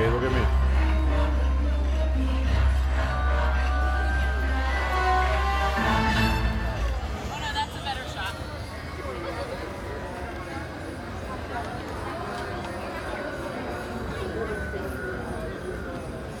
Hey, look at me.